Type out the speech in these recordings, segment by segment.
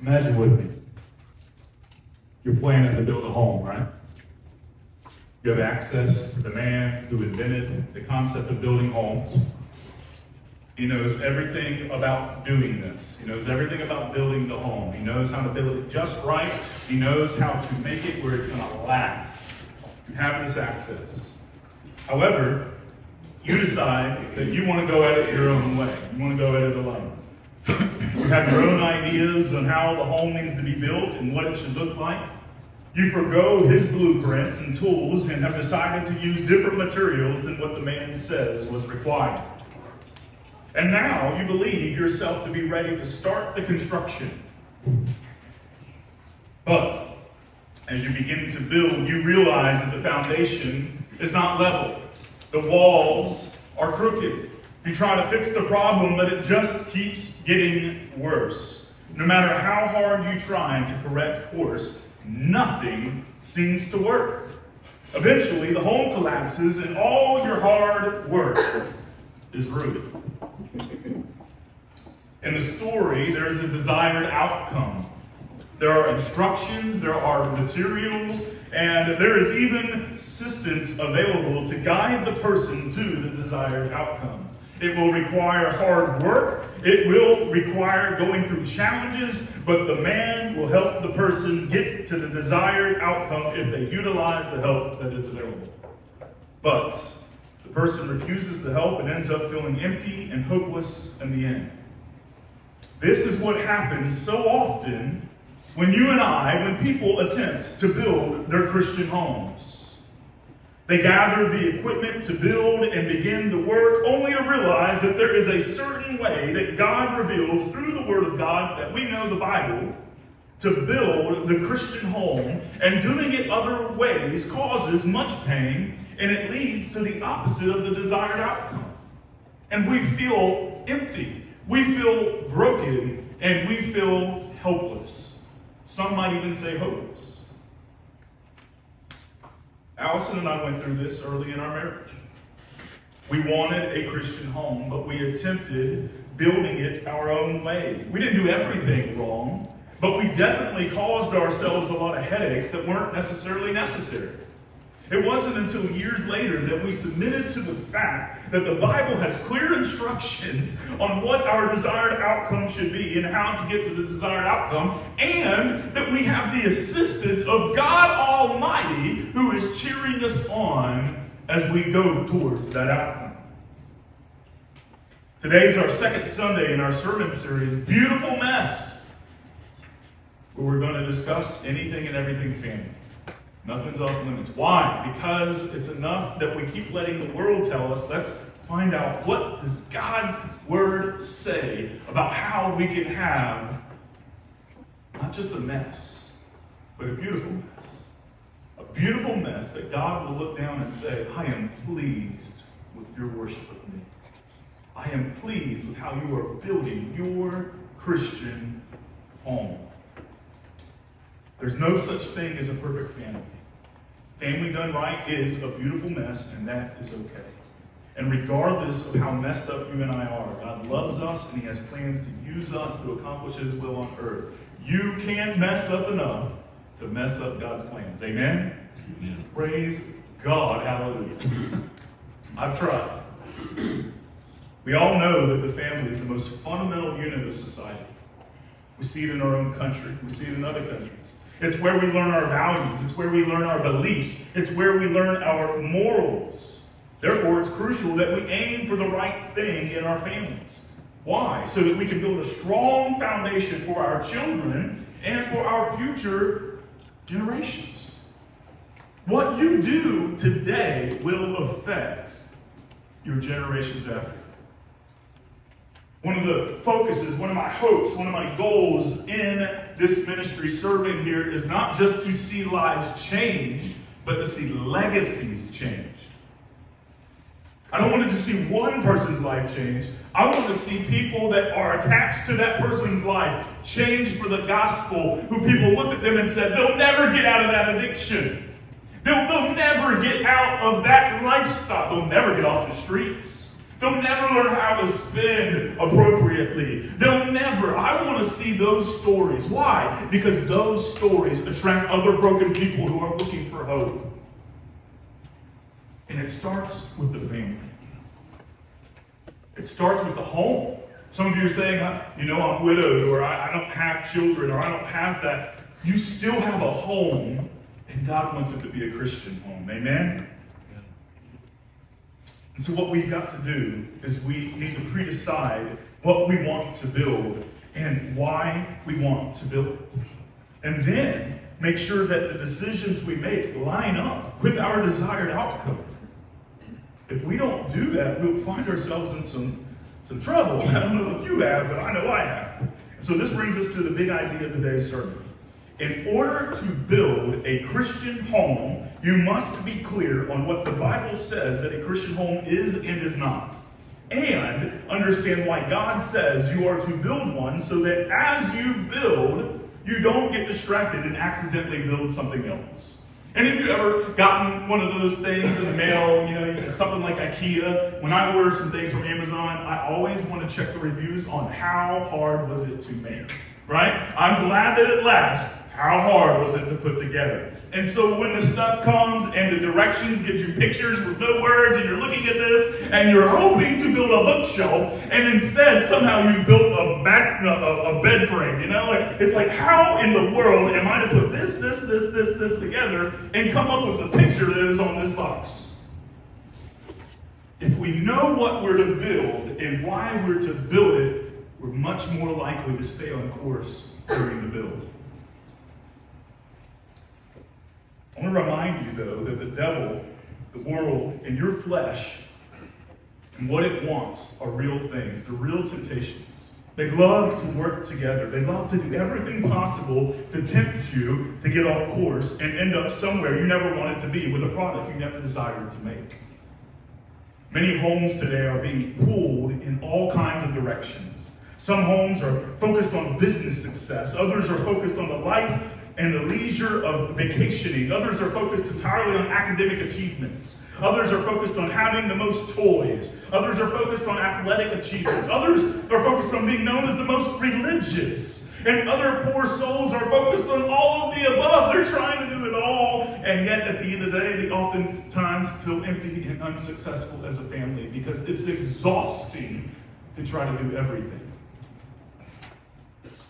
Imagine with me. You're planning to build a home, right? You have access to the man who invented the concept of building homes. He knows everything about doing this. He knows everything about building the home. He knows how to build it just right. He knows how to make it where it's going to last. You have this access. However, you decide that you want to go at it your own way. You want to go at it alone. You have your own ideas on how the home needs to be built and what it should look like. You forego his blueprints and tools and have decided to use different materials than what the man says was required. And now you believe yourself to be ready to start the construction. But as you begin to build, you realize that the foundation is not level. The walls are crooked. You try to fix the problem, but it just keeps getting worse. No matter how hard you try to correct course, nothing seems to work. Eventually, the home collapses and all your hard work is ruined. In the story, there is a desired outcome. There are instructions, there are materials, and there is even assistance available to guide the person to the desired outcome. It will require hard work. It will require going through challenges, but the man will help the person get to the desired outcome if they utilize the help that is available. But the person refuses the help and ends up feeling empty and hopeless in the end. This is what happens so often when you and I, when people attempt to build their Christian homes. They gather the equipment to build and begin the work, only to realize that there is a certain way that God reveals through the Word of God that we know the Bible to build the Christian home, and doing it other ways causes much pain, and it leads to the opposite of the desired outcome. And we feel empty, we feel broken, and we feel helpless. Some might even say hopeless. Allison and I went through this early in our marriage. We wanted a Christian home, but we attempted building it our own way. We didn't do everything wrong, but we definitely caused ourselves a lot of headaches that weren't necessarily necessary. It wasn't until years later that we submitted to the fact that the Bible has clear instructions on what our desired outcome should be and how to get to the desired outcome, and that we have the assistance of God Almighty who is cheering us on as we go towards that outcome. Today is our second Sunday in our sermon series, Beautiful Mess, where we're going to discuss anything and everything family. Nothing's off limits. Why? Because it's enough that we keep letting the world tell us, let's find out what does God's word say about how we can have not just a mess, but a beautiful mess. A beautiful mess that God will look down and say, I am pleased with your worship of me. I am pleased with how you are building your Christian home. There's no such thing as a perfect family. Family done right is a beautiful mess, and that is okay. And regardless of how messed up you and I are, God loves us and He has plans to use us to accomplish His will on earth. You can't mess up enough to mess up God's plans. Amen? Amen. Praise God. Hallelujah. I've tried. We all know that the family is the most fundamental unit of society. We see it in our own country, we see it in other countries. It's where we learn our values. It's where we learn our beliefs. It's where we learn our morals. Therefore, it's crucial that we aim for the right thing in our families. Why? So that we can build a strong foundation for our children and for our future generations. What you do today will affect your generations after. One of the focuses, one of my hopes, one of my goals in this ministry serving here is not just to see lives changed, but to see legacies changed. I don't want to just see one person's life change. I want to see people that are attached to that person's life change for the gospel, who people looked at them and said, they'll never get out of that addiction. They'll, they'll never get out of that lifestyle. They'll never get off the streets. They'll never learn how to spend appropriately. They'll never. I want to see those stories. Why? Because those stories attract other broken people who are looking for hope. And it starts with the family. It starts with the home. Some of you are saying, you know, I'm widowed, or I, don't have children, or I don't have that. You still have a home, and God wants it to be a Christian home. Amen? So, what we've got to do is we need to pre decide what we want to build and why we want to build it. And then make sure that the decisions we make line up with our desired outcome. If we don't do that, we'll find ourselves in some, some trouble. I don't know if you have, but I know I have. So, this brings us to the big idea of today's sermon. In order to build a Christian home, you must be clear on what the Bible says that a Christian home is and is not. And understand why God says you are to build one so that as you build, you don't get distracted and accidentally build something else. Any of you ever gotten one of those things in the mail, you know, something like IKEA? When I order some things from Amazon, I always want to check the reviews on how hard was it to make, right? I'm glad that it lasts, how hard was it to put together? And so when the stuff comes and the directions gives you pictures with no words and you're looking at this and you're hoping to build a bookshelf and instead somehow you built a back a, a bed frame, you know? Like, it's like how in the world am I to put this, this, this, this, this together and come up with the picture that is on this box? If we know what we're to build and why we're to build it, we're much more likely to stay on course during the build. I want to remind you, though, that the devil, the world, and your flesh, and what it wants are real things. They're real temptations. They love to work together. They love to do everything possible to tempt you to get off course and end up somewhere you never wanted to be with a product you never desired to make. Many homes today are being pulled in all kinds of directions. Some homes are focused on business success, others are focused on the life and the leisure of vacationing. Others are focused entirely on academic achievements. Others are focused on having the most toys. Others are focused on athletic achievements. Others are focused on being known as the most religious. And other poor souls are focused on all of the above. They're trying to do it all. And yet, at the end of the day, they oftentimes feel empty and unsuccessful as a family because it's exhausting to try to do everything.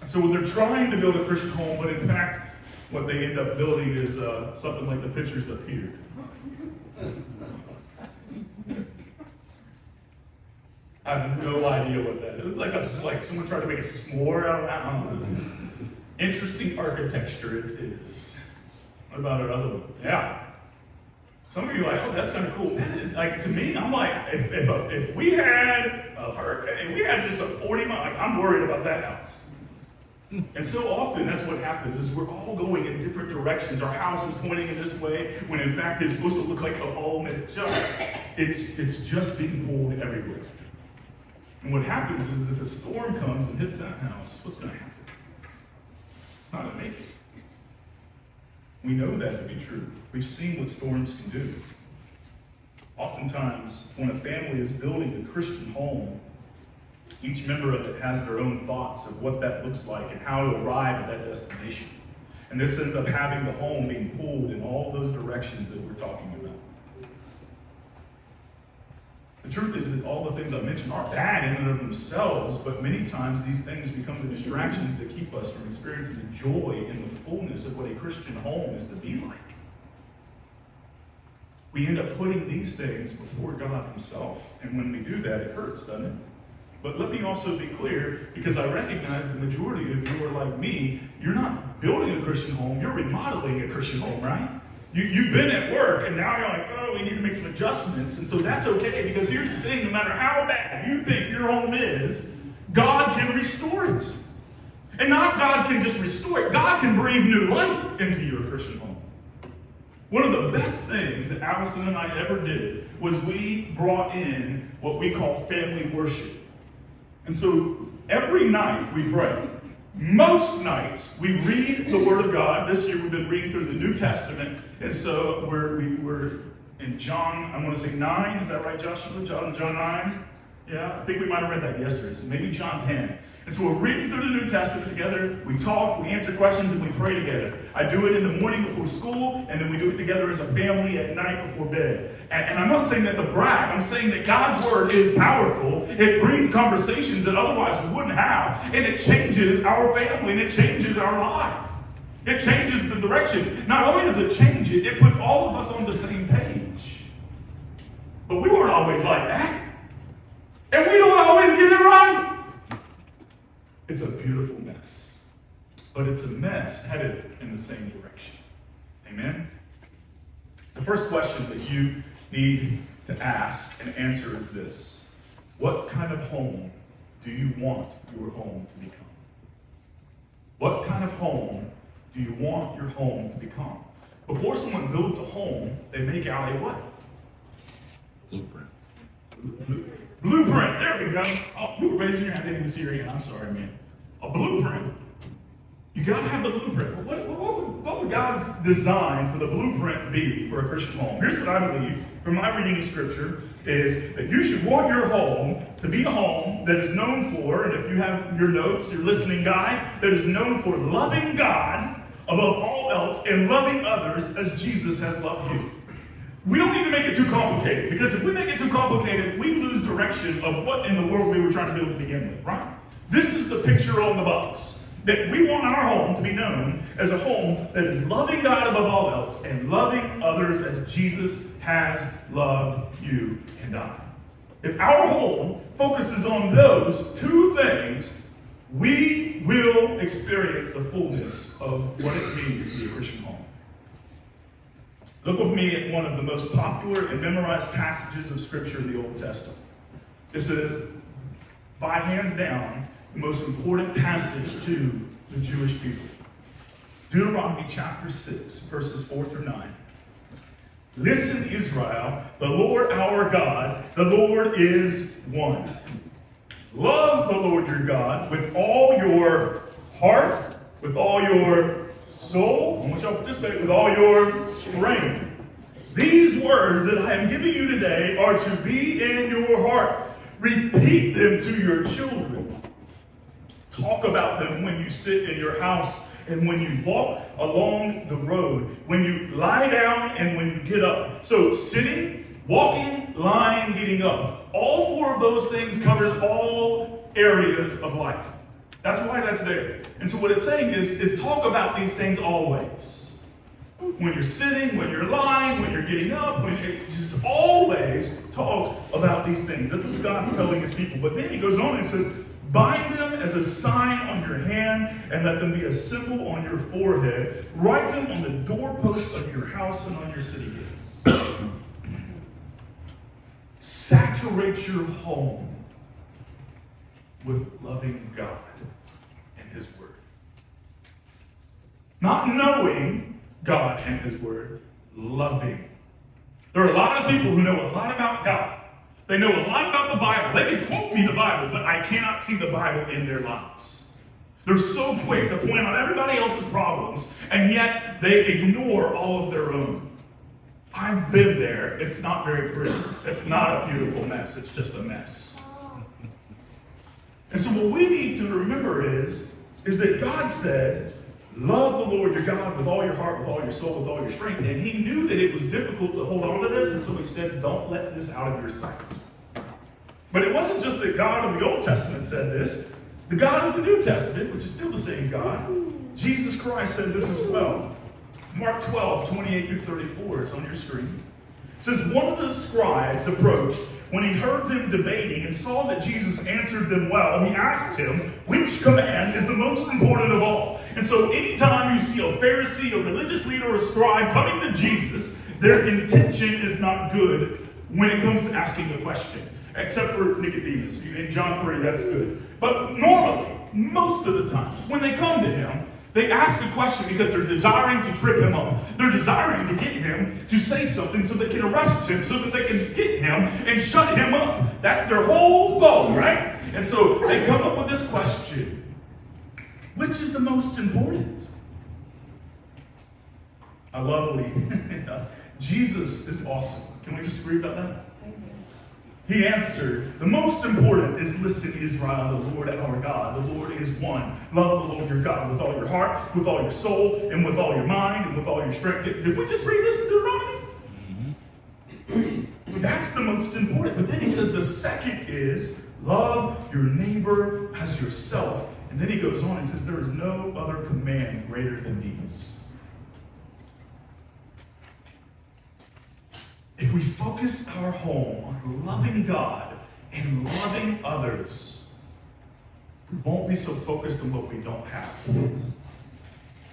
So when they're trying to build a Christian home, but in fact, what they end up building is uh, something like the pictures up here. I have no idea what that is. It's like a, like someone tried to make a s'more out of that. Interesting architecture it is. What about our other one? Yeah. Some of you are like, oh, that's kind of cool. Like to me, I'm like, if, if, a, if we had a hurricane, if we had just a 40 mile, like, I'm worried about that house. And so often that's what happens is we're all going in different directions. Our house is pointing in this way when in fact it's supposed to look like a home and just it's it's just being pulled everywhere. And what happens is if a storm comes and hits that house, what's gonna happen? It's not gonna make it. We know that to be true. We've seen what storms can do. Oftentimes, when a family is building a Christian home, each member of it has their own thoughts of what that looks like and how to arrive at that destination. And this ends up having the home being pulled in all those directions that we're talking about. The truth is that all the things I mentioned are bad in and of themselves, but many times these things become the distractions that keep us from experiencing the joy and the fullness of what a Christian home is to be like. We end up putting these things before God Himself, and when we do that, it hurts, doesn't it? But let me also be clear, because I recognize the majority of you are like me, you're not building a Christian home, you're remodeling a Christian home, right? You, you've been at work and now you're like, oh, we need to make some adjustments. And so that's okay because here's the thing no matter how bad you think your home is, God can restore it. And not God can just restore it, God can breathe new life into your Christian home. One of the best things that Allison and I ever did was we brought in what we call family worship. And so every night we pray. Most nights we read the Word of God. This year we've been reading through the New Testament. And so we're, we, are in John, I want to say 9. Is that right, Joshua? John, John 9? Yeah, I think we might have read that yesterday. So maybe John 10. And so we're reading through the New Testament together. We talk, we answer questions, and we pray together. I do it in the morning before school, and then we do it together as a family at night before bed. And, and I'm not saying that to brag. I'm saying that God's word is powerful. It brings conversations that otherwise we wouldn't have, and it changes our family, and it changes our life. It changes the direction. Not only does it change it, it puts all of us on the same page. But we weren't always like that. And we don't always get it right. It's a beautiful. But it's a mess headed in the same direction. Amen? The first question that you need to ask and answer is this What kind of home do you want your home to become? What kind of home do you want your home to become? Before someone builds a home, they make out a what? Blueprint. Blueprint. There we go. Oh, you were raising your hand. I didn't even see your hand. I'm sorry, man. A blueprint. You got to have the blueprint. What, what, what, would, what would God's design for the blueprint be for a Christian home? Here's what I believe from my reading of Scripture is that you should want your home to be a home that is known for, and if you have your notes, your listening guide, that is known for loving God above all else and loving others as Jesus has loved you. We don't need to make it too complicated because if we make it too complicated, we lose direction of what in the world we were trying to build to begin with, right? This is the picture on the box that we want our home to be known as a home that is loving God above all else and loving others as Jesus has loved you and I. If our home focuses on those two things, we will experience the fullness of what it means to be a Christian home. Look with me at one of the most popular and memorized passages of Scripture in the Old Testament. This is, by hands down, the most important passage to the Jewish people. Deuteronomy chapter 6, verses 4 through 9. Listen, Israel, the Lord our God, the Lord is one. Love the Lord your God with all your heart, with all your soul, I want y'all participate with all your strength. These words that I am giving you today are to be in your heart. Repeat them to your children. Talk about them when you sit in your house and when you walk along the road, when you lie down and when you get up. So sitting, walking, lying, getting up. All four of those things covers all areas of life. That's why that's there. And so what it's saying is, is talk about these things always. When you're sitting, when you're lying, when you're getting up, when you just always talk about these things. That's what God's telling his people. But then he goes on and says, bind them as a sign on your hand and let them be a symbol on your forehead. Write them on the doorpost of your house and on your city gates. Saturate your home with loving God and His Word. Not knowing God and His Word, loving. There are a lot of people who know a lot about God. They know a lot about the Bible. They can quote me the Bible, but I cannot see the Bible in their lives. They're so quick to point out everybody else's problems, and yet they ignore all of their own. I've been there. It's not very pretty. It's not a beautiful mess. It's just a mess. And so what we need to remember is, is that God said, love the Lord your God with all your heart, with all your soul, with all your strength. And he knew that it was difficult to hold on to this, and so he said, don't let this out of your sight. But it wasn't just that God of the Old Testament said this. The God of the New Testament, which is still the same God, Jesus Christ said this as well. Mark 12, 28 through 34 is on your screen. Says, One of the scribes approached when he heard them debating and saw that Jesus answered them well. He asked him, Which command is the most important of all? And so, anytime you see a Pharisee, a religious leader, or a scribe coming to Jesus, their intention is not good when it comes to asking a question. Except for Nicodemus. In John 3, that's good. But normally, most of the time, when they come to him, they ask a question because they're desiring to trip him up. They're desiring to get him to say something so they can arrest him, so that they can get him and shut him up. That's their whole goal, right? And so they come up with this question Which is the most important? I love Lee. Jesus is awesome. Can we just agree about that? He answered, The most important is listen, Israel, the Lord our God. The Lord is one. Love the Lord your God with all your heart, with all your soul, and with all your mind, and with all your strength. Did, did we just read this in Deuteronomy? Mm-hmm. That's the most important. But then he says the second is love your neighbor as yourself. And then he goes on and says, There is no other command greater than these. If we focus our home on loving God and loving others, we won't be so focused on what we don't have.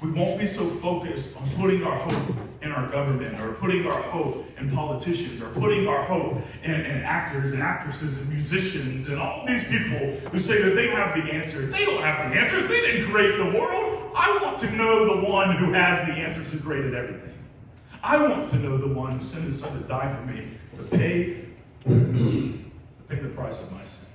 We won't be so focused on putting our hope in our government or putting our hope in politicians or putting our hope in, in, actors and actresses and musicians and all these people who say that they have the answers. They don't have the answers. They didn't create the world. I want to know the one who has the answers who created everything. I want to know the one who sent his son to die for me to pay, to pay the price of my sin.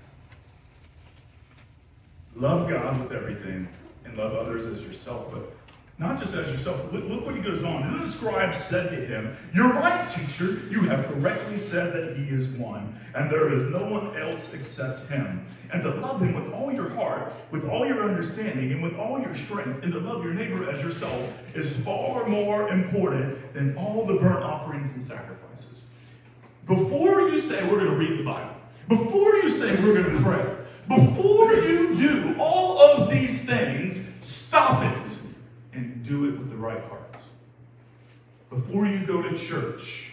Love God with everything and love others as yourself, but not just as yourself. Look, look, what he goes on. And the scribe said to him, You're right, teacher. You have correctly said that he is one, and there is no one else except him. And to love him with all your heart, with all your understanding, and with all your strength, and to love your neighbor as yourself is far more important than all the burnt offerings and sacrifices. Before you say we're going to read the Bible, before you say we're going to pray, before you do all of these things, stop it and do it with the right heart. Before you go to church,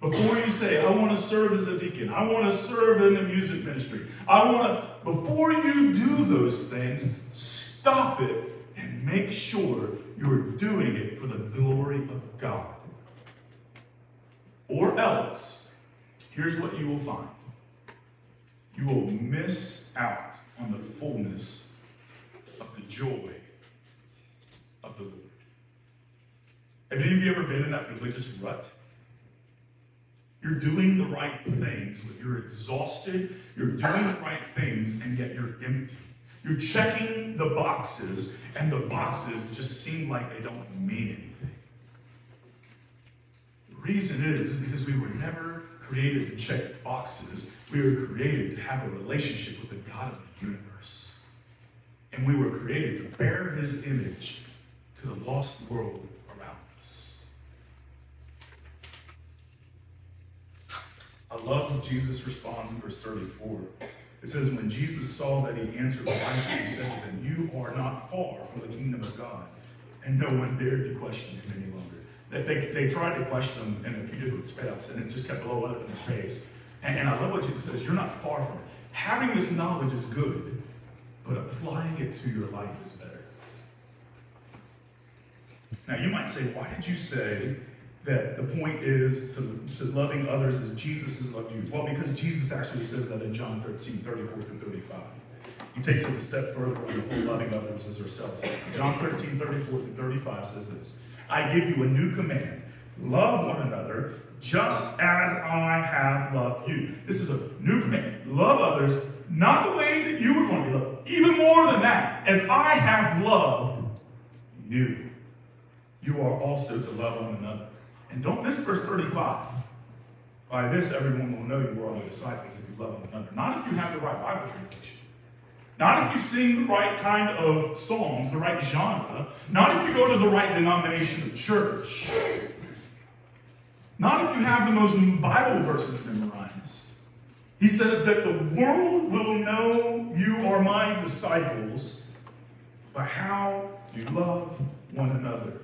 before you say, I want to serve as a deacon, I want to serve in the music ministry, I want to, before you do those things, stop it and make sure you're doing it for the glory of God. Or else, here's what you will find you will miss out on the fullness of the joy the Lord. Have any of you ever been in that religious rut? You're doing the right things, but you're exhausted. You're doing the right things, and yet you're empty. You're checking the boxes, and the boxes just seem like they don't mean anything. The reason is because we were never created to check boxes. We were created to have a relationship with the God of the universe. And we were created to bear his image to the lost world around us. I love Jesus responds in verse 34. It says, When Jesus saw that he answered wisely, he said to them, You are not far from the kingdom of God. And no one dared to question him any longer. That they, they tried to question him, and if you did with spouts, and it just kept blowing up in their face. And, and I love what Jesus says, You're not far from it. Having this knowledge is good, but applying it to your life is better. Now, you might say, why did you say that the point is to, to loving others as Jesus has loved you? Well, because Jesus actually says that in John 13, 34 through 35. He takes it a step further on loving others as ourselves. John 13, 34 through 35 says this I give you a new command love one another just as I have loved you. This is a new command. Love others not the way that you were going to be loved, even more than that, as I have loved you you are also to love one another. And don't miss verse 35. By this, everyone will know you are my disciples if you love one another. Not if you have the right Bible translation. Not if you sing the right kind of songs, the right genre. Not if you go to the right denomination of church. Not if you have the most Bible verses memorized. He says that the world will know you are my disciples by how you love one another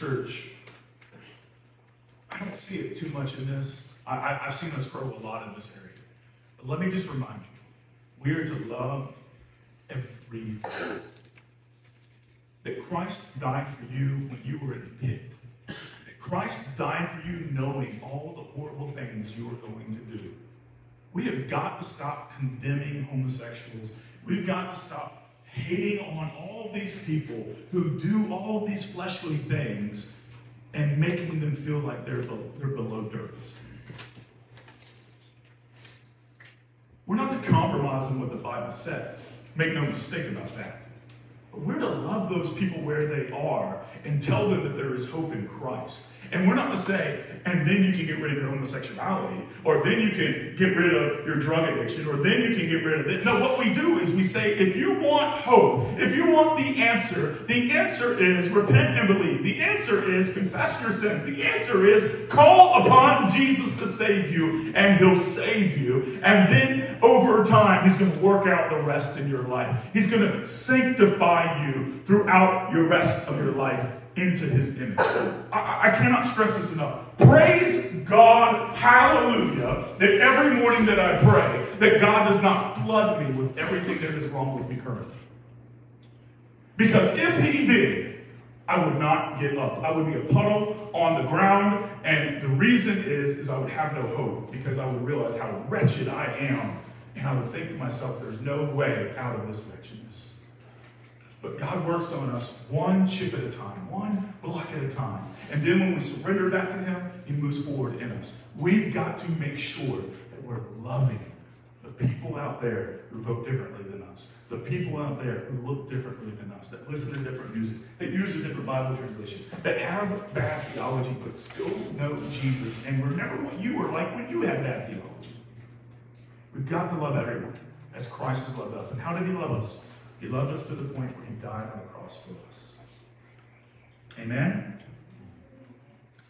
church, I don't see it too much in this. I, have seen us grow a lot in this area. But let me just remind you, we are to love every that Christ died for you when you were in the pit. That Christ died for you knowing all the horrible things you are going to do. We have got to stop condemning homosexuals. We've got to stop hating on all these people who do all these fleshly things and making them feel like they're, they're below dirt. We're not to compromise on what the Bible says. Make no mistake about that. But we're to love those people where they are and tell them that there is hope in Christ. And we're not to say, and then you can get rid of your homosexuality, or then you can get rid of your drug addiction, or then you can get rid of it. No, what we do is we say, if you want hope, if you want the answer, the answer is repent and believe. The answer is confess your sins. The answer is call upon Jesus to save you, and he'll save you. And then over time, he's going to work out the rest in your life. He's going to sanctify you throughout your rest of your life into his image. I, I, cannot stress this enough. Praise God, hallelujah, that every morning that I pray, that God does not flood me with everything that is wrong with me currently. Because if he did, I would not get up. I would be a puddle on the ground, and the reason is, is I would have no hope because I would realize how wretched I am, and I would think to myself, there's no way out of this wretchedness. But God works on us one chip at a time, one block at a time. And then when we surrender that to Him, He moves forward in us. We've got to make sure that we're loving the people out there who vote differently than us, the people out there who look differently than us, that listen to different music, that use a different Bible translation, that have bad theology but still know Jesus and remember what you were like when you had bad theology. We've got to love everyone as Christ has loved us. And how did He love us? He loved us to the point where he died on the cross for us. Amen?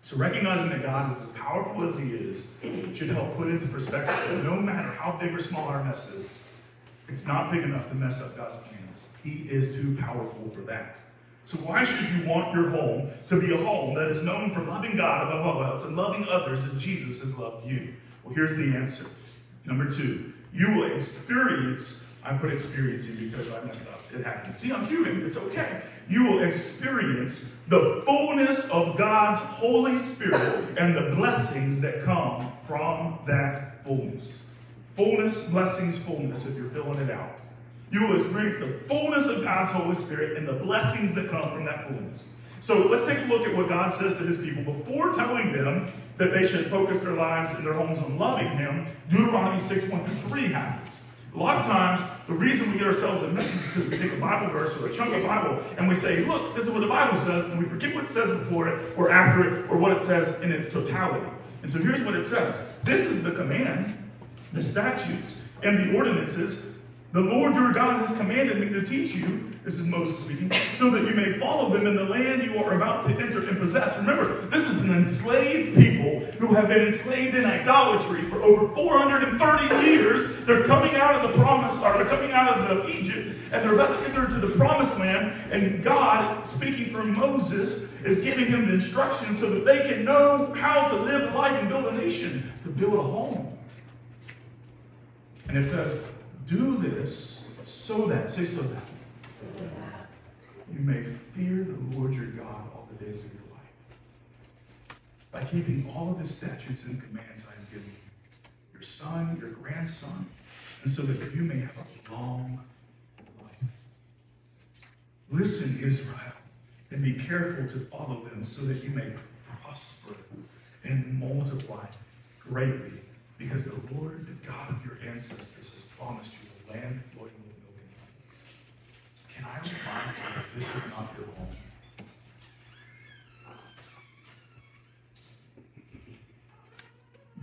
So recognizing that God is as powerful as he is should help put into perspective that no matter how big or small our mess is, it's not big enough to mess up God's plans. He is too powerful for that. So why should you want your home to be a home that is known for loving God above all else and loving others as Jesus has loved you? Well, here's the answer. Number two, you will experience I put experiencing because I messed up. It happens. See, I'm human. It's okay. You will experience the fullness of God's Holy Spirit and the blessings that come from that fullness. Fullness, blessings, fullness, if you're filling it out. You will experience the fullness of God's Holy Spirit and the blessings that come from that fullness. So let's take a look at what God says to his people before telling them that they should focus their lives and their homes on loving him. Deuteronomy 6 1 through 3 happens. A lot of times, the reason we get ourselves in messes is because we take a Bible verse or a chunk of Bible and we say, look, this is what the Bible says, and we forget what it says before it or after it or what it says in its totality. And so here's what it says This is the command, the statutes, and the ordinances the Lord your God has commanded me to teach you this is Moses speaking, so that you may follow them in the land you are about to enter and possess. Remember, this is an enslaved people who have been enslaved in idolatry for over 430 years. They're coming out of the promise, or they're coming out of Egypt, and they're about to enter into the promised land. And God, speaking through Moses, is giving them the instructions so that they can know how to live life and build a nation, to build a home. And it says, do this so that, say so that you may fear the Lord your God all the days of your life. By keeping all of his statutes and commands I am giving you, your son, your grandson, and so that you may have a long life. Listen, Israel, and be careful to follow them so that you may prosper and multiply greatly, because the Lord, the God of your ancestors, has promised you land flowing can I remind you that this is not your home?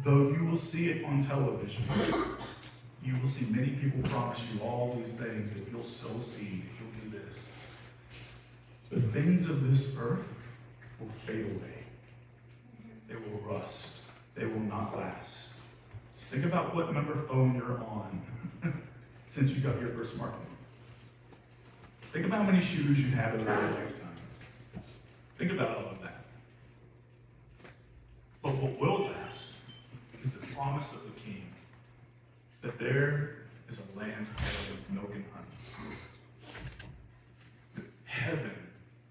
Though you will see it on television, you will see many people promise you all these things that you'll sow seed, you'll do this. The things of this earth will fade away. They will rust. They will not last. Just think about what number phone you're on since you got your first smartphone. Think about how many shoes you've had your lifetime. Think about all of that. But what will last is the promise of the King that there is a land filled with milk and honey. That heaven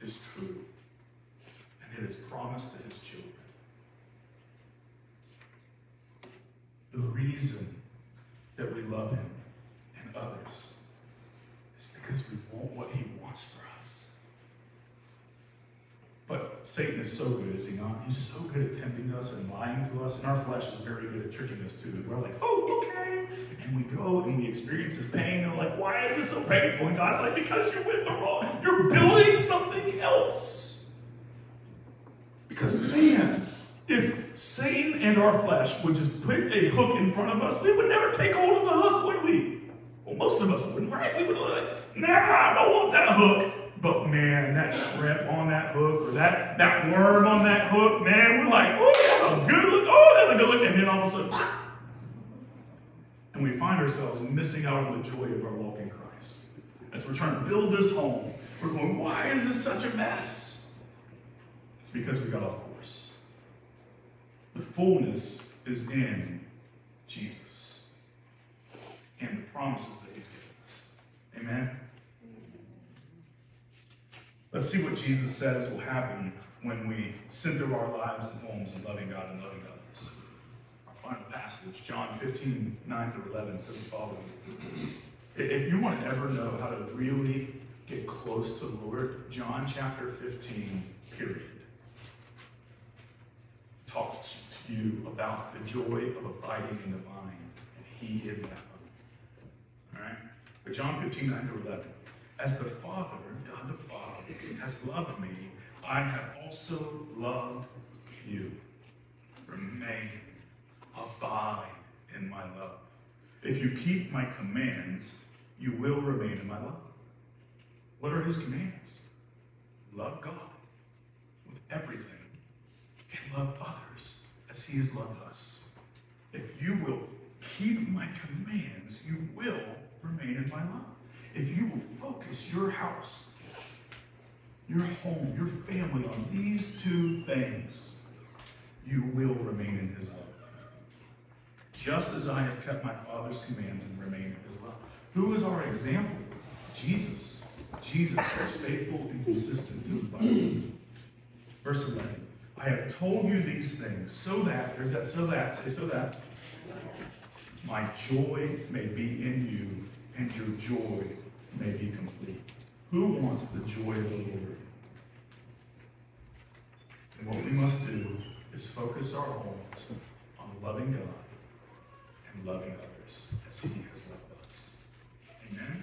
is true, and it is promised to his children. The reason that we love him others because we want what he wants for us. But Satan is so good, is he not? He's so good at tempting us and lying to us, and our flesh is very good at tricking us too. And we're like, oh, okay. And we go and we experience this pain, and we're like, why is this so painful? And God's like, because you're with the wrong, you're building something else. Because man, if Satan and our flesh would just put a hook in front of us, we would never take hold of the hook, would we? Well, most of us wouldn't, right? We would like, nah, I don't want that hook. But man, that shrimp on that hook or that, that worm on that hook, man, we're like, oh, that's a good look. Oh, that's a good look. And then all of a sudden, and we find ourselves missing out on the joy of our walk in Christ. As we're trying to build this home, we're going, why is this such a mess? It's because we got off course. The fullness is in Jesus and the promises that He's given us. Amen? Let's see what Jesus says will happen when we center our lives and homes in loving God and loving others. Our final passage, John 15, 9 through 11, says the following. If you want to ever know how to really get close to the Lord, John chapter 15, period, talks to you about the joy of abiding in the vine. And He is that. But John 15, 9 through 11. As the Father, God the Father, has loved me, I have also loved you. Remain, abide in my love. If you keep my commands, you will remain in my love. What are his commands? Love God with everything and love others as he has loved us. If you will keep my commands, you will remain in my love. If you will focus your house, your home, your family on these two things, you will remain in his love. Just as I have kept my Father's commands and remain in his love. Who is our example? Jesus. Jesus is faithful and consistent to his Bible. Verse 11. I have told you these things so that, there's that so that, say so that, my joy may be in you and your joy may be complete. Who wants the joy of the Lord? And what we must do is focus our homes on loving God and loving others as He has loved us. Amen?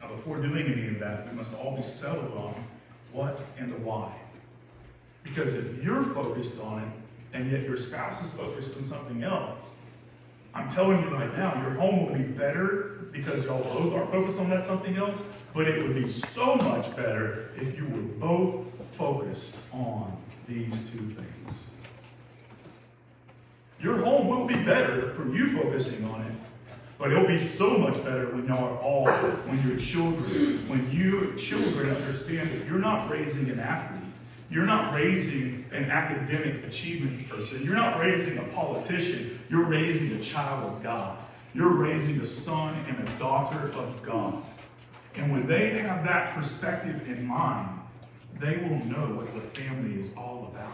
Now, before doing any of that, we must all be settled on what and the why. Because if you're focused on it and yet your spouse is focused on something else, I'm telling you right now, your home will be better because y'all both are focused on that something else, but it would be so much better if you were both focused on these two things. Your home will be better from you focusing on it, but it'll be so much better when y'all are all, when your children, when you children understand that you're not raising an athlete, you're not raising an academic achievement person. You're not raising a politician. You're raising a child of God. You're raising a son and a daughter of God. And when they have that perspective in mind, they will know what the family is all about.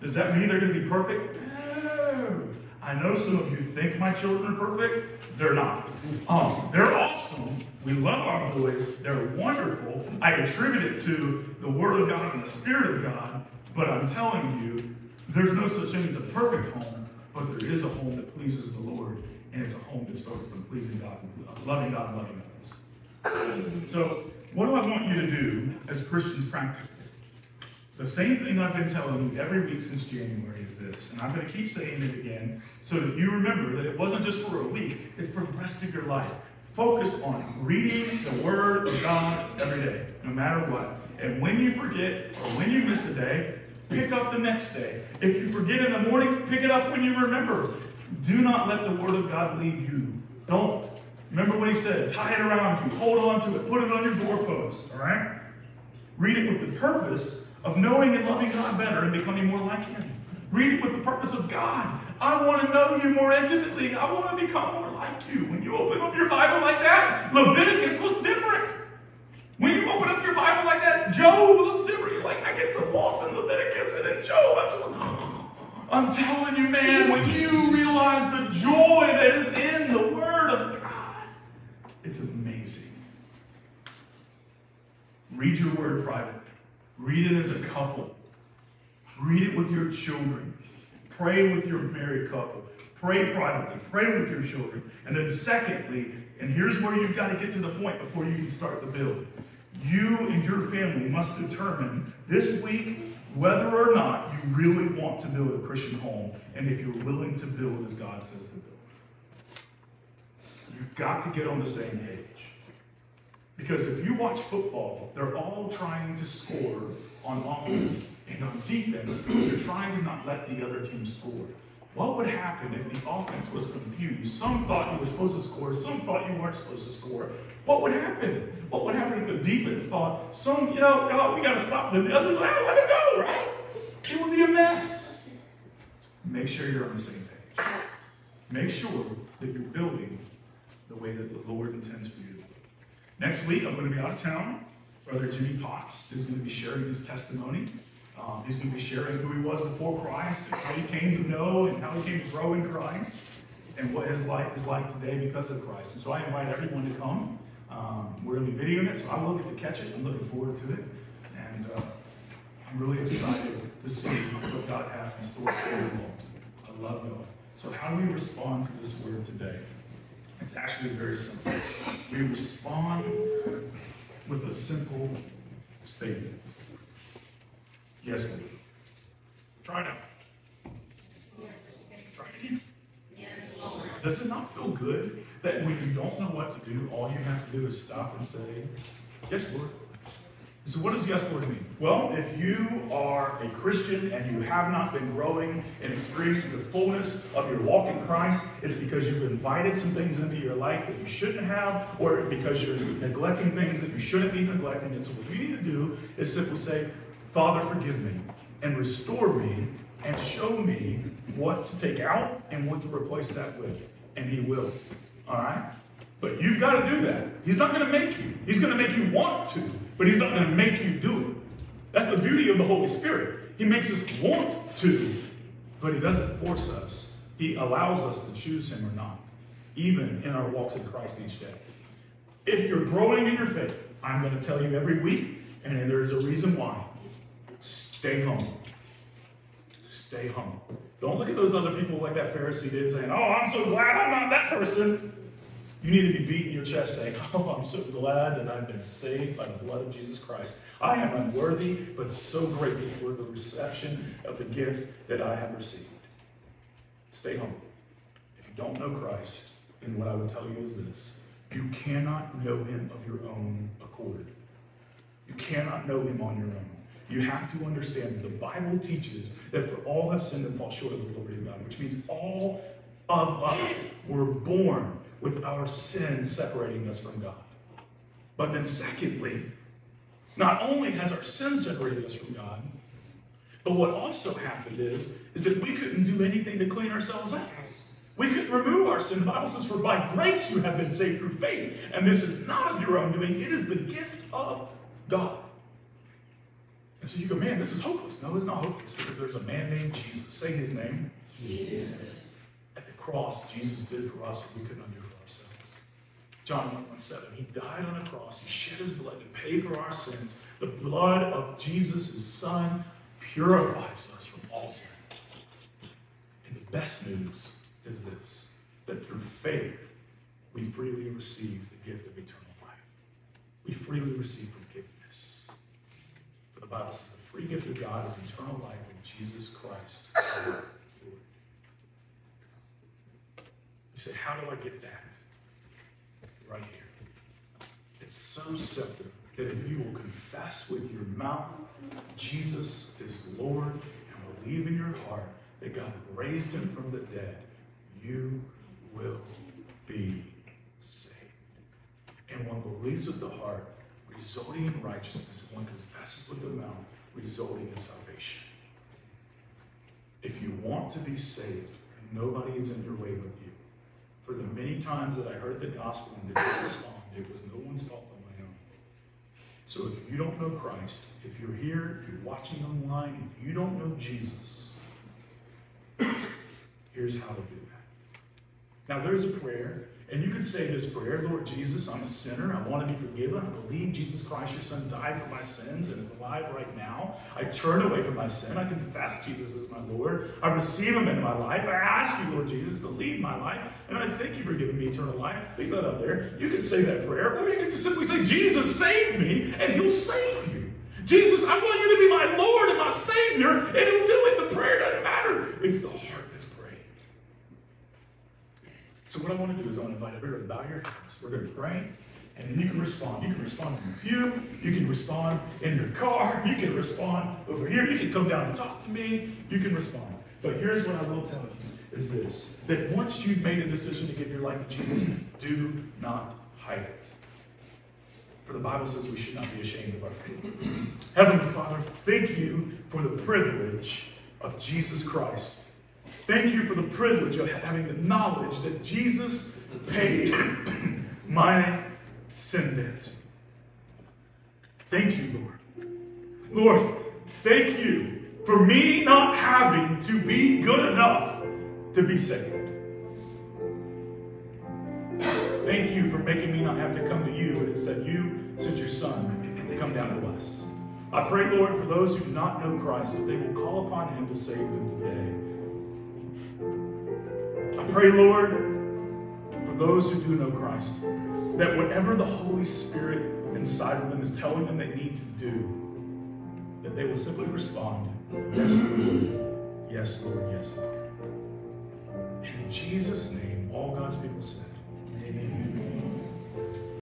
Does that mean they're going to be perfect? No. I know some of you think my children are perfect. They're not. Um, they're awesome. We love our boys. They're wonderful. I attribute it to the Word of God and the Spirit of God. But I'm telling you, there's no such thing as a perfect home, but there is a home that pleases the Lord, and it's a home that's focused on pleasing God, loving God, and loving others. So, what do I want you to do as Christians practically? The same thing I've been telling you every week since January is this, and I'm going to keep saying it again so that you remember that it wasn't just for a week, it's for the rest of your life. Focus on reading the Word of God every day, no matter what. And when you forget or when you miss a day, pick up the next day. If you forget in the morning, pick it up when you remember. Do not let the Word of God leave you. Don't. Remember what he said tie it around you, hold on to it, put it on your doorpost, all right? Read it with the purpose of knowing and loving God better and becoming more like Him. Read it with the purpose of God. I want to know you more intimately. I want to become more like you. When you open up your Bible like that, Leviticus looks different. When you open up your Bible like that, Job looks different. You're like, I get so lost in Leviticus and in Job. I'm, just, I'm telling you, man, when you realize the joy that is in the Word of God, it's amazing. Read your Word privately. Read it as a couple. Read it with your children. Pray with your married couple. Pray privately. Pray with your children. And then, secondly, and here's where you've got to get to the point before you can start the build. You and your family must determine this week, whether or not you really want to build a Christian home and if you're willing to build as God says to build. You've got to get on the same page. Because if you watch football, they're all trying to score on offense. And on defense, they're trying to not let the other team score. What would happen if the offense was confused? Some thought you were supposed to score, some thought you weren't supposed to score. What would happen? What would happen if the defense thought, some, you know, oh, we got to stop them. the others, ah, let it go, right? It would be a mess. Make sure you're on the same page. Make sure that you're building the way that the Lord intends for you. Next week, I'm going to be out of town. Brother Jimmy Potts is going to be sharing his testimony. Um, he's going to be sharing who he was before Christ, and how he came to know, and how he came to grow in Christ, and what his life is like today because of Christ. And so I invite everyone to come. Um, we're going to be videoing it, so I will get to catch it. I'm looking forward to it. And uh, I'm really excited to see what God has in store for you all. I love you all. So, how do we respond to this word today? It's actually very simple. We respond with a simple statement. Yes, Lord. Try now. Try again. Does it not feel good that when you don't know what to do, all you have to do is stop and say, Yes, Lord? So, what does yes, Lord mean? Well, if you are a Christian and you have not been growing and experiencing the fullness of your walk in Christ, it's because you've invited some things into your life that you shouldn't have, or because you're neglecting things that you shouldn't be neglecting. And so, what you need to do is simply say, Father, forgive me and restore me and show me what to take out and what to replace that with. And He will. All right? But you've got to do that. He's not going to make you. He's going to make you want to, but he's not going to make you do it. That's the beauty of the Holy Spirit. He makes us want to, but he doesn't force us. He allows us to choose him or not, even in our walks in Christ each day. If you're growing in your faith, I'm going to tell you every week, and there's a reason why. Stay humble. Stay humble. Don't look at those other people like that Pharisee did saying, Oh, I'm so glad I'm not that person. You need to be beating your chest saying, Oh, I'm so glad that I've been saved by the blood of Jesus Christ. I am unworthy, but so grateful for the reception of the gift that I have received. Stay humble. If you don't know Christ, then what I would tell you is this you cannot know him of your own accord. You cannot know him on your own. You have to understand that the Bible teaches that for all have sinned and fall short of the glory of God, which means all of us were born with our sin separating us from God. But then, secondly, not only has our sin separated us from God, but what also happened is, is that we couldn't do anything to clean ourselves up. We couldn't remove our sin. The Bible says, For by grace you have been saved through faith. And this is not of your own doing, it is the gift of God. And so you go, man, this is hopeless. No, it's not hopeless because there's a man named Jesus. Say his name. Jesus. At the cross, Jesus did for us what we couldn't do for ourselves. John 1 1 7. He died on a cross. He shed his blood to pay for our sins. The blood of Jesus, his son, purifies us from all sin. And the best news is this that through faith, we freely receive the gift of eternal life. We freely receive forgiveness. For the Bible says the free gift of God is eternal life in Jesus Christ. our Lord. You say, How do I get that? Right here. It's so simple that if you will confess with your mouth Jesus is Lord and believe in your heart that God raised him from the dead, you will be saved. And one believes with the heart, resulting in righteousness, and one confesses with the mouth, resulting in salvation. If you want to be saved, nobody is in your way but you. For the many times that I heard the gospel and didn't respond, it was no one's fault but my own. So if you don't know Christ, if you're here, if you're watching online, if you don't know Jesus, here's how to do that. Now there's a prayer, and you can say this prayer, Lord Jesus, I'm a sinner. I want to be forgiven. I believe Jesus Christ, your son, died for my sins and is alive right now. I turn away from my sin. I confess Jesus as my Lord. I receive him into my life. I ask you, Lord Jesus, to lead my life. And I thank you for giving me eternal life. Leave that up there. You can say that prayer, or you can just simply say, Jesus, save me, and he'll save you. Jesus, I want you to be my Lord and my Savior, and He'll do it. The prayer doesn't matter. It's the heart that's praying. So what I want to do is I want to invite everybody to bow your heads. We're going to pray. And then you can respond. You can respond in your pew. You can respond in your car. You can respond over here. You can come down and talk to me. You can respond. But here's what I will tell you is this that once you've made a decision to give your life to Jesus, do not hide it. For the Bible says we should not be ashamed of our faith. Heavenly Father, thank you for the privilege of Jesus Christ. Thank you for the privilege of having the knowledge that Jesus paid my sin debt. Thank you, Lord. Lord, thank you for me not having to be good enough to be saved. Thank you for making me not have to come to you, but instead you sent your Son to come down to us. I pray, Lord, for those who do not know Christ, that they will call upon him to save them today. I pray, Lord, for those who do know Christ, that whatever the Holy Spirit inside of them is telling them they need to do, that they will simply respond, Yes, Lord. Yes, Lord. Yes, Lord. In Jesus' name, all God's people Amen.